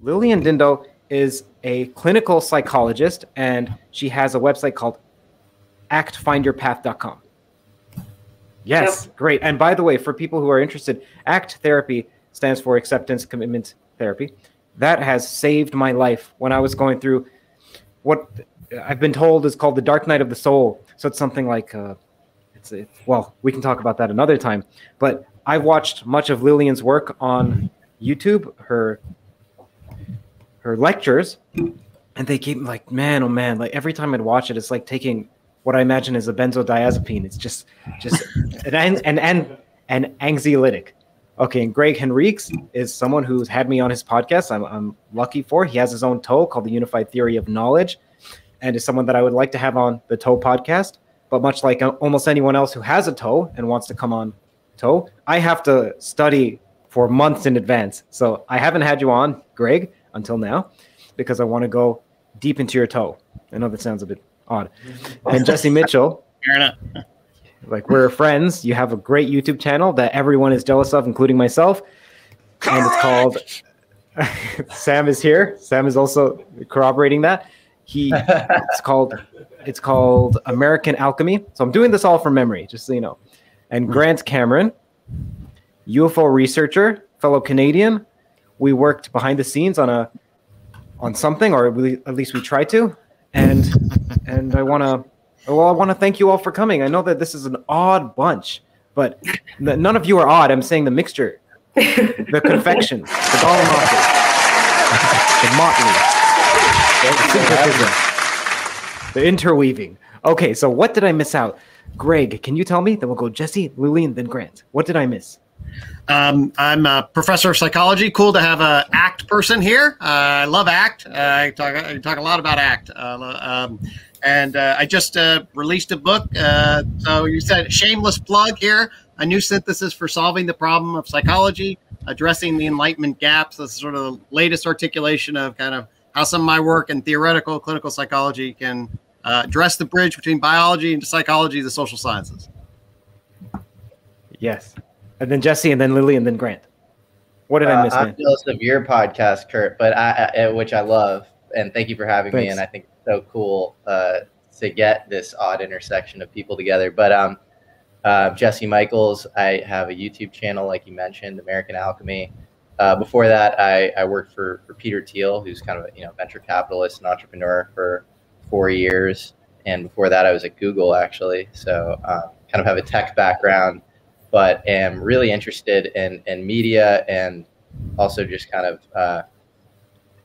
Lilian Dindo is a clinical psychologist, and she has a website called actfindyourpath.com. Yes, yep. great. And by the way, for people who are interested, ACT therapy stands for acceptance commitment therapy. That has saved my life when I was going through what I've been told is called the dark night of the soul. So it's something like, uh, it's, it's well, we can talk about that another time. But I've watched much of Lilian's work on YouTube, her her lectures, and they keep like, man, oh man, like every time I'd watch it, it's like taking what I imagine is a benzodiazepine. It's just just an and and an anxiolytic. Okay, and Greg Henriques is someone who's had me on his podcast. I'm, I'm lucky for. He has his own toe called the Unified Theory of Knowledge, and is someone that I would like to have on the toe podcast. But much like uh, almost anyone else who has a toe and wants to come on toe, I have to study for months in advance. So I haven't had you on, Greg, until now, because I want to go deep into your toe. I know that sounds a bit odd. And Jesse Michaels, like we're friends. You have a great YouTube channel that everyone is jealous of, including myself, and it's called. Sam is here. Sam is also corroborating that. He it's called it's called American Alchemy. So I'm doing this all from memory, just so you know. And Grant Cameron, UFO researcher, fellow Canadian. We worked behind the scenes on a on something, or we, at least we tried to. And and I want to well, I want to thank you all for coming. I know that this is an odd bunch, but none of you are odd. I'm saying the mixture, the confection, the gallimaufry, the motley, the, the interweaving. Okay, so what did I miss out? Greg, can you tell me? Then we'll go Jesse, Lilian, then Grant. What did I miss? Um, I'm a professor of psychology. Cool to have a ACT person here. Uh, I love ACT. Uh, I talk I talk a lot about ACT. Uh, um, and uh, I just uh, released a book. Uh, so you said shameless plug here. A new synthesis for solving the problem of psychology, addressing the enlightenment gaps. That's sort of the latest articulation of kind of how some of my work in theoretical clinical psychology can address the bridge between biology and psychology, the social sciences. Yes and then Jesse, and then Lily, and then Grant. What did uh, I miss? I'm man? jealous of your podcast, Curt, but I, I, which I love, and thank you for having Thanks. me. And I think it's so cool uh, to get this odd intersection of people together. But um, uh, Jesse Michaels, I have a YouTube channel, like you mentioned, American Alchemy. Uh, before that, I, I worked for, for Peter Thiel, who's kind of a you know venture capitalist and entrepreneur for four years. And before that, I was at Google actually, so um, kind of have a tech background but am really interested in, in media and also just kind of uh,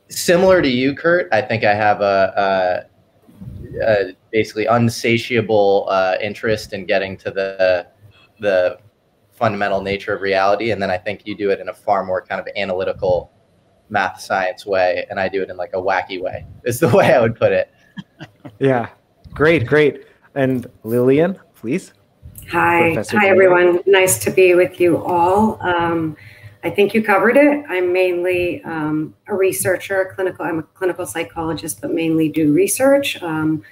similar to you, Curt. I think I have a, a, basically unsatiable uh, interest in getting to the the fundamental nature of reality, and then I think you do it in a far more kind of analytical math science way, and I do it in like a wacky way. Is the way I would put it. yeah, great, great. And Lilian, please. Hi, Professor hi everyone. Nice to be with you all. Um, I think you covered it. I'm mainly um, a researcher, clinical. I'm a clinical psychologist, but mainly do research um,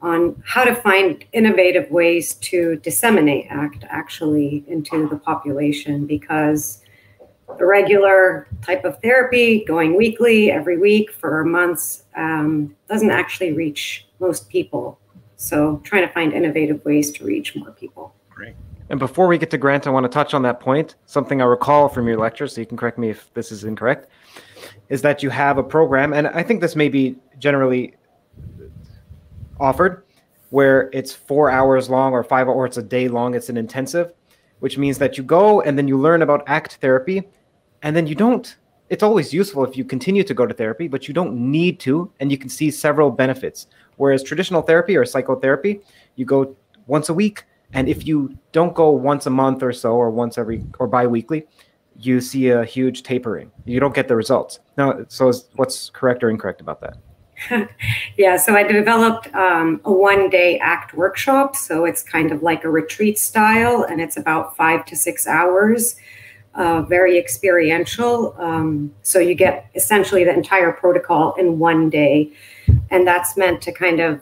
on how to find innovative ways to disseminate ACT actually into the population because the regular type of therapy, going weekly, every week for months, um, doesn't actually reach most people. So, trying to find innovative ways to reach more people. Great. And before we get to Grant, I want to touch on that point. Something I recall from your lecture, so you can correct me if this is incorrect, is that you have a program, and I think this may be generally offered, where it's four hours long or five or it's a day long. It's an intensive, which means that you go and then you learn about ACT therapy, and then you don't. It's always useful if you continue to go to therapy, but you don't need to, and you can see several benefits. Whereas traditional therapy or psychotherapy, you go once a week and if you don't go once a month or so, or once every or biweekly, you see a huge tapering. You don't get the results. Now, so is, what's correct or incorrect about that? yeah, so I developed um, a one day ACT workshop. So it's kind of like a retreat style, and it's about five to six hours, uh, very experiential. Um, so you get essentially the entire protocol in one day. And that's meant to kind of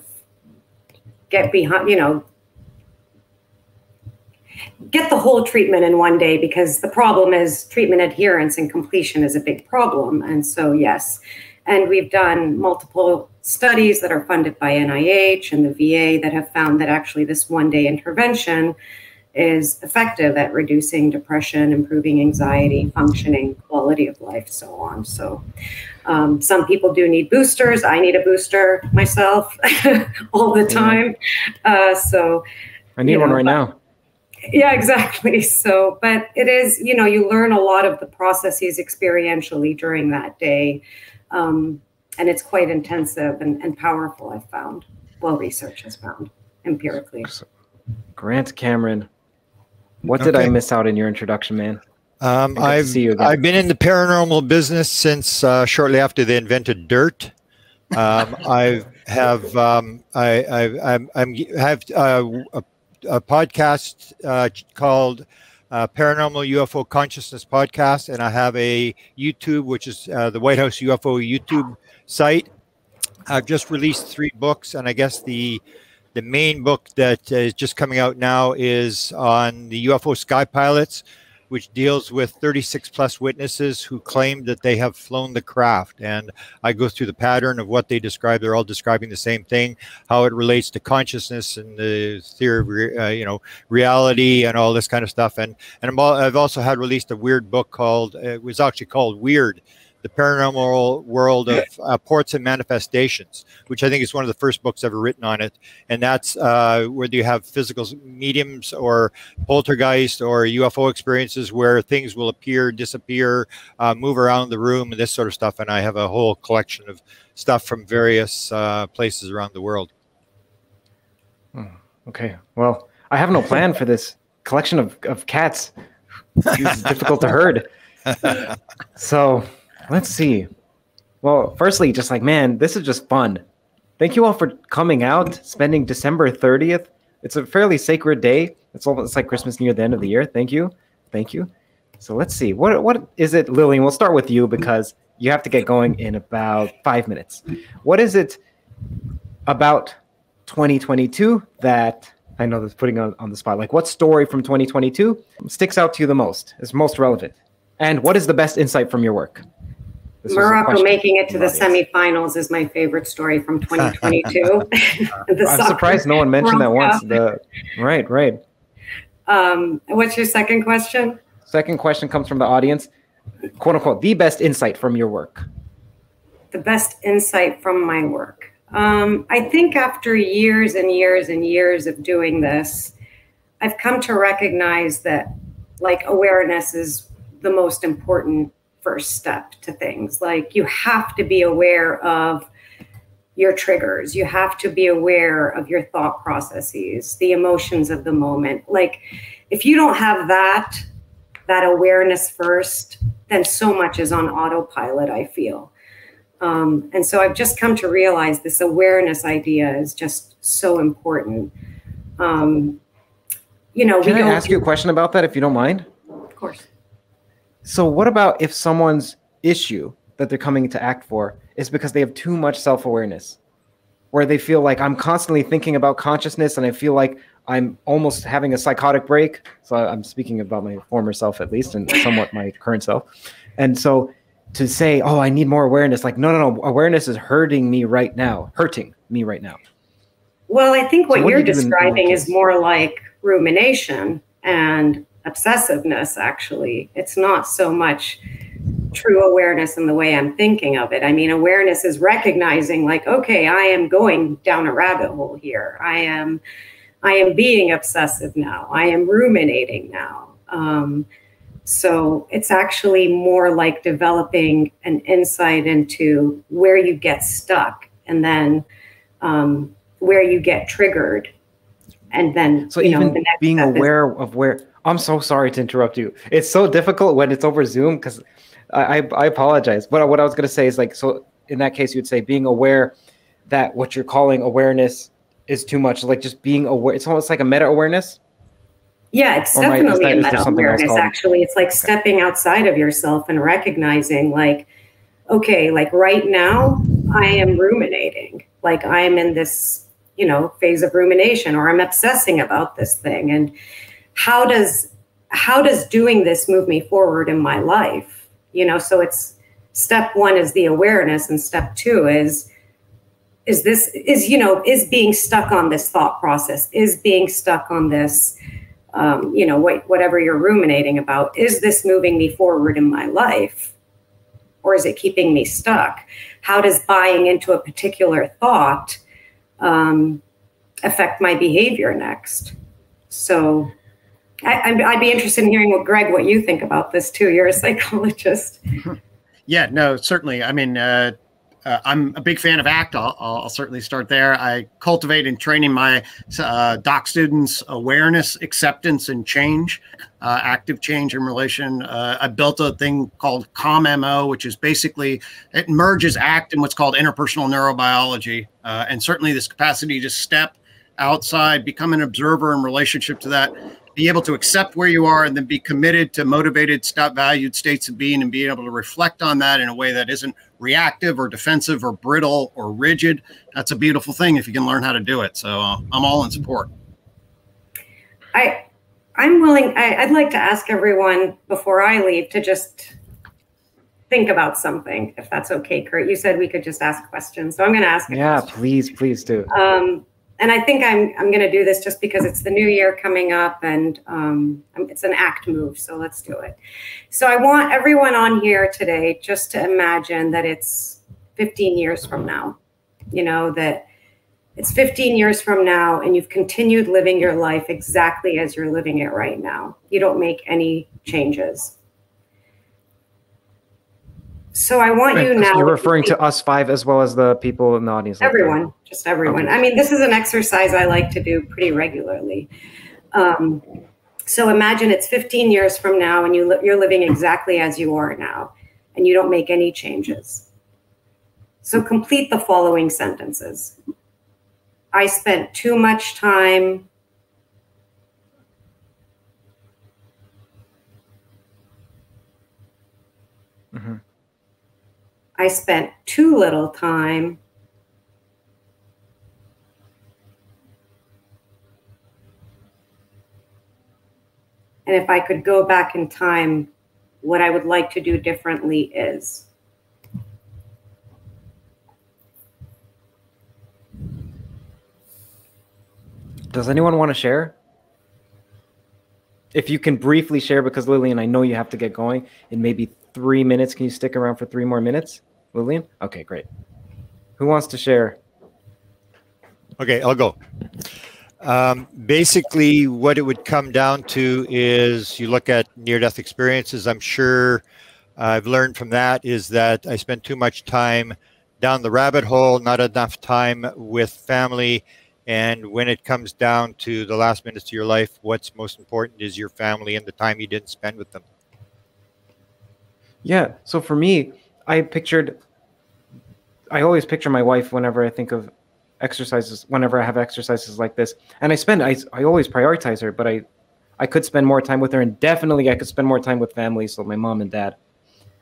get behind, you know, get the whole treatment in one day because the problem is treatment adherence and completion is a big problem. And so, yes. And we've done multiple studies that are funded by NIH and the VA that have found that actually this one day intervention is effective at reducing depression, improving anxiety, functioning, quality of life, so on. So, um, some people do need boosters. I need a booster myself all the time. Uh, so, I need one know, right now. Yeah, exactly. So, but it is, you know, you learn a lot of the processes experientially during that day. Um, and it's quite intensive and, and powerful, I've found. Well, research has found empirically. Grant Cameron, what did I miss out in your introduction, man? Um, I've I've been in the paranormal business since uh, shortly after they invented dirt. Um, I have um, I, I I'm, I'm have uh, a, a, podcast uh, called uh, Paranormal UFO Consciousness Podcast, and I have a YouTube, which is uh, the White House UFO YouTube site. I've just released three books, and I guess the the main book that is just coming out now is on the UFO sky pilots, which deals with 36 plus witnesses who claim that they have flown the craft. And I go through the pattern of what they describe. They're all describing the same thing, how it relates to consciousness and the theory of, uh, you know, reality and all this kind of stuff. And and i have also had released a weird book called, it was actually called Weird the paranormal world of uh, ports and manifestations, which I think is one of the first books ever written on it. And that's uh, where you have physical mediums or poltergeist or UFO experiences where things will appear, disappear, uh, move around the room, and this sort of stuff. And I have a whole collection of stuff from various uh, places around the world. Hmm, okay. Well, I have no plan for this collection of, of cats. It's difficult to herd. So Let's see. Well, firstly, just like, man, this is just fun. Thank you all for coming out, spending December 30th. It's a fairly sacred day. It's almost like Christmas near the end of the year. Thank you. Thank you. So let's see. What what is it, Lilian? We'll start with you because you have to get going in about five minutes. What is it about 2022 that I know that's putting on, on the spot? Like what story from 2022 sticks out to you the most, is most relevant? And what is the best insight from your work? This Morocco making it to the semifinals is my favorite story from 2022. I'm surprised no one mentioned that once. The right, right. Um, what's your second question? Second question comes from the audience. "Quote unquote," the best insight from your work. The best insight from my work. Um, I think after years and years and years of doing this, I've come to recognize that like awareness is the most important first step to things. Like you have to be aware of your triggers. You have to be aware of your thought processes, the emotions of the moment. Like if you don't have that, that awareness first, then so much is on autopilot, I feel. Um, and so I've just come to realize this awareness idea is just so important. Um, you know, can I ask you a question about that if you don't mind? Of course. So what about if someone's issue that they're coming to act for is because they have too much self-awareness where they feel like I'm constantly thinking about consciousness and I feel like I'm almost having a psychotic break. So I'm speaking about my former self at least and somewhat my current self. And so to say, "Oh, I need more awareness." Like, no, no, no, awareness is hurting me right now, hurting me right now. Well, I think what, so what you're describing is more like rumination and obsessiveness actually. It's not so much true awareness in the way i'm thinking of it. I mean awareness is recognizing like okay i am going down a rabbit hole here. I am i am being obsessive now. I am ruminating now. Um, so it's actually more like developing an insight into where you get stuck and then um, where you get triggered and then so even know, being aware is, of where I'm so sorry to interrupt you. It's so difficult when it's over Zoom because I, I apologize. But what I was going to say is like, so in that case, you'd say being aware that what you're calling awareness is too much, like just being aware. It's almost like a meta awareness. Yeah, it's or definitely that, a meta awareness. Actually, it's like okay. stepping outside of yourself and recognizing, like, okay, like right now, I am ruminating. Like I'm in this, you know, phase of rumination, or I'm obsessing about this thing, and how does how does doing this move me forward in my life? You know, so it's step one is the awareness, and step two is is this is you know is being stuck on this thought process is being stuck on this um, you know what, whatever you're ruminating about is this moving me forward in my life? Or is it keeping me stuck? How does buying into a particular thought um, affect my behavior next? So I, would be interested in hearing what greg what you think about this too you're a psychologist yeah no certainly i mean uh, uh, I'm a big fan of ACT. I'll, I'll, certainly start there. I cultivate and training my uh, doc students awareness, acceptance, and change, uh, active change in relation. Uh, I built a thing called CALM MO, which is basically it merges ACT and what's called interpersonal neurobiology, uh, and certainly this capacity to step outside, become an observer in relationship to that, be able to accept where you are and then be committed to motivated, stop valued states of being and being able to reflect on that in a way that isn't reactive or defensive or brittle or rigid. That's a beautiful thing if you can learn how to do it. So uh, I'm all in support. I, I'm willing, I, would like to ask everyone before I leave to just think about something, if that's okay, Curt. You said we could just ask questions. So I'm going to ask. yeah, question. please, please do. Um, and I think I'm I'm going to do this just because it's the new year coming up and um, it's an act move. So let's do it. So I want everyone on here today just to imagine that it's 15 years from now. You know that it's 15 years from now and you've continued living your life exactly as you're living it right now. You don't make any changes. So I want you now. You're referring to, to us five as well as the people in the audience. Everyone, just everyone. I mean, this is an exercise I like to do pretty regularly. Um, so imagine it's 15 years from now, and you li- you're living exactly as you are now, and you don't make any changes. So complete the following sentences. I spent too much time Mm-hmm. I spent too little time And if I could go back in time, what I would like to do differently is. Does anyone want to share? If you can briefly share, because Lilian, I know you have to get going in maybe three minutes. Can you stick around for three more minutes? Lilian? Okay, great. Who wants to share? Okay, I'll go. Um, basically, what it would come down to is you look at near death experiences. I'm sure I've learned from that is that I spend too much time down the rabbit hole, not enough time with family. And when it comes down to the last minutes of your life, what's most important is your family and the time you didn't spend with them. Yeah. So for me, I pictured, I always picture my wife whenever I think of exercises, whenever I have exercises like this. And I spend, I, I always prioritize her, but I, I could spend more time with her and definitely I could spend more time with family. So my mom and dad.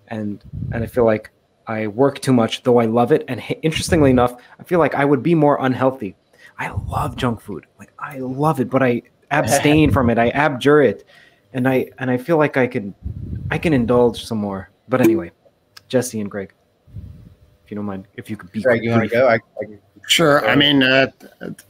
And, and I feel like I work too much, though I love it. And interestingly enough, I feel like I would be more unhealthy. I love junk food. Like I love it, but I abstain from it. I abjure it. And I, and I feel like I can, I can indulge some more. But anyway, Jesse and Greg, if you don't mind, if you could be. Greg, you want to go? I, I Sure. I mean, uh,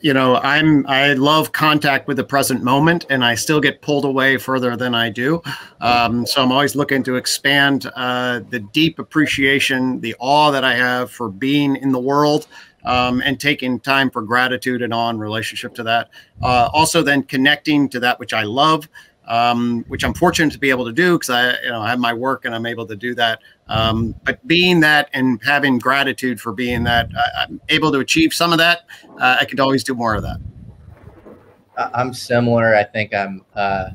you know, I'm I love contact with the present moment, and I still get pulled away further than I do. Um, so I'm always looking to expand uh, the deep appreciation, the awe that I have for being in the world, um, and taking time for gratitude and awe in relationship to that. Uh, also, then connecting to that which I love um, which I'm fortunate to be able to do because I, you know, I have my work and I'm able to do that. Um, but being that and having gratitude for being that, I, am able to achieve some of that. Uh, I could always do more of that. I'm similar. I think I'm uh,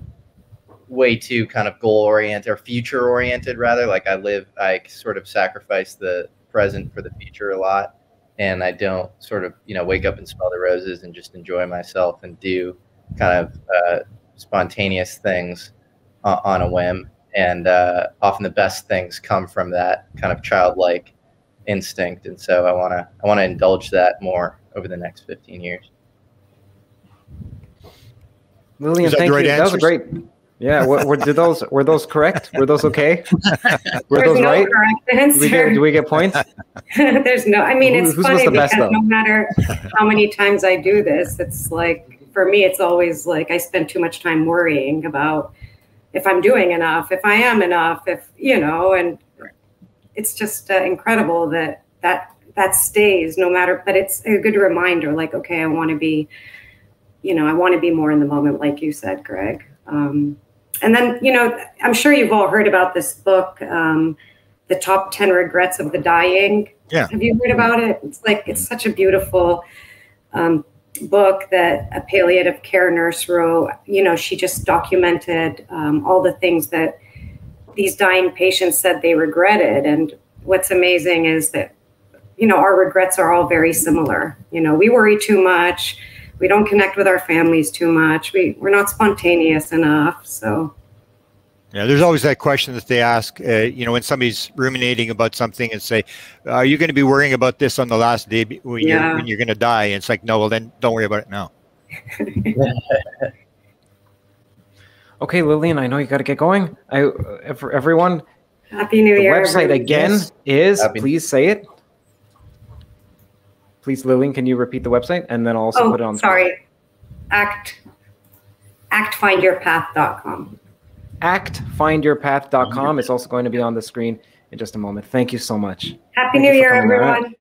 way too kind of goal oriented or future oriented, rather. Like I live, I sort of sacrifice the present for the future a lot. And I don't sort of, you know, wake up and smell the roses and just enjoy myself and do kind of uh, spontaneous things on a whim, and uh, often the best things come from that kind of childlike instinct. And so I want to I want to indulge that more over the next 15 years. Lilian, thank right you. Answers? That was great. Yeah, were, were, did those were those correct? Were those okay? Were There's those no right? Do we get do we get points? There's no. I mean, it's Who, funny because best, no matter how many times I do this, it's like for me, it's always like I spend too much time worrying about if I'm doing enough, if I am enough, if you know, and it's just uh, incredible that that that stays no matter. But it's a good reminder, like okay, I want to be, you know, I want to be more in the moment, like you said, Greg. Um, and then, you know, I'm sure you've all heard about this book, um, The Top 10 Regrets of the Dying. Yeah. Have you heard about it? It's like, it's such a beautiful um, book that a palliative care nurse wrote. You know, she just documented um, all the things that these dying patients said they regretted. And what's amazing is that, you know, our regrets are all very similar. You know, we worry too much we don't connect with our families too much. We we're not spontaneous enough. So yeah, there's always that question that they ask, uh, you know, when somebody's ruminating about something and say, "Are you going to be worrying about this on the last day when yeah. you're when you're going to die?" And it's like, no, well then don't worry about it now. okay, Lilian, I know you got to get going. I for everyone. Happy New the Year. Website everyone. again yes. is Happy please say it please, Lilian, can you repeat the website and then I'll also oh, put it on. Sorry, act actfindyourpath.com. Actfindyourpath.com It's also going to be on the screen in just a moment. Thank you so much. Happy Thank New Year, everyone.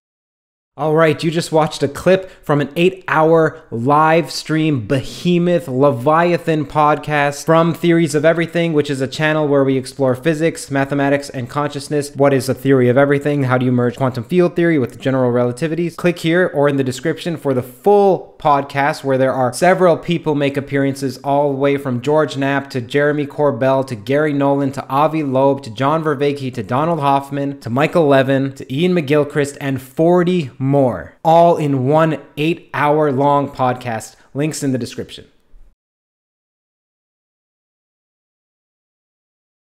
All right, you just watched a clip from an eight hour live stream behemoth Leviathan podcast from Theories of Everything, which is a channel where we explore physics, mathematics, and consciousness. What is a theory of everything? How do you merge quantum field theory with general relativities? Click here or in the description for the full podcast where there are several people make appearances all the way from George Knapp to Jeremy Corbell to Garry Nolan to Avi Loeb to John Vervaeke to Donald Hoffman to Michael Levin to Iain McGilchrist and 40 more, all in one eight hour long podcast. Links in the description.